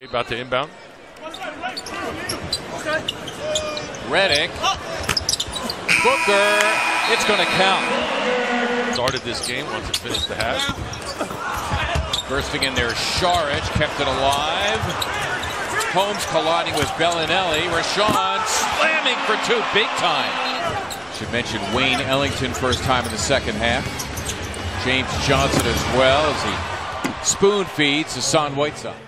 About to inbound. Redick. Booker. It's going to count. Started this game once it finished the half. Bursting in there, Saric kept it alive. Holmes colliding with Belinelli. Richaun slamming for two, big time. Should mention Wayne Ellington first time in the second half. James Johnson as well as he spoon feeds Hassan Whiteside.